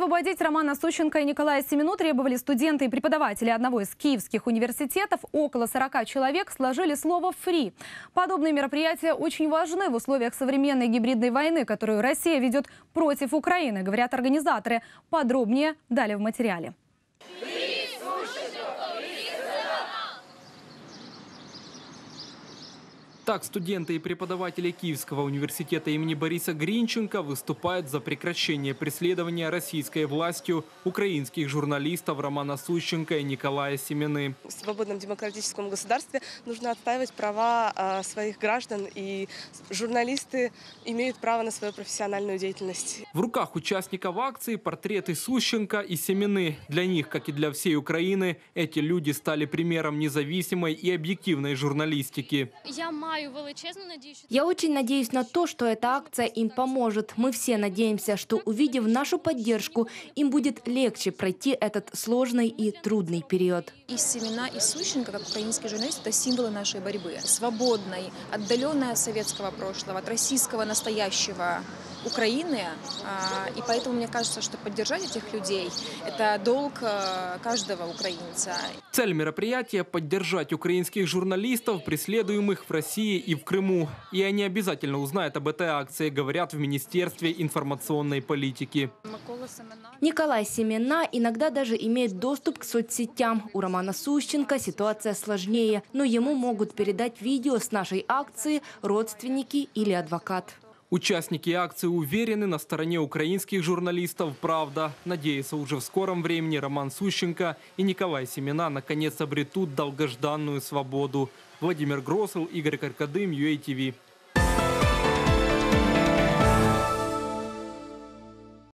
Освободить Романа Сущенко и Николая Семену требовали студенты и преподаватели одного из киевских университетов. Около 40 человек сложили слово «фри». Подобные мероприятия очень важны в условиях современной гибридной войны, которую Россия ведет против Украины, говорят организаторы. Подробнее далее в материале. Так, студенты и преподаватели Киевского университета имени Бориса Гринченко выступают за прекращение преследования российской властью украинских журналистов Романа Сущенко и Николая Семены. В свободном демократическом государстве нужно отстаивать права а, своих граждан, и журналисты имеют право на свою профессиональную деятельность. В руках участников акции портреты Сущенко и Семены. Для них, как и для всей Украины, эти люди стали примером независимой и объективной журналистики. Я маю величезну надію, що Я очень надеюсь на то, что эта акция им поможет. Мы все надеемся, что увидев нашу поддержку, им будет легче пройти этот сложный и трудный период. И Семена, и Сущенко, как украинский журналист, это символы нашей борьбы. Свободной, отдаленной от советского прошлого, от российского настоящего Украины. А, И поэтому мне кажется, что поддержать этих людей – это долг э, каждого украинца. Цель мероприятия – поддержать украинских журналистов, преследуемых в России и в Крыму. И они обязательно узнают об этой акции, говорят в Министерстве информационной политики. Николай Семена иногда даже имеет доступ к соцсетям. У Романа Сущенко ситуация сложнее, но ему могут передать видео с нашей акции родственники или адвокат. Участники акции уверены на стороне украинских журналистов «Правда». Надеются, уже в скором времени Роман Сущенко и Николай Семена наконец обретут долгожданную свободу. Владимир Гросл, Игорь Каркадым, UATV.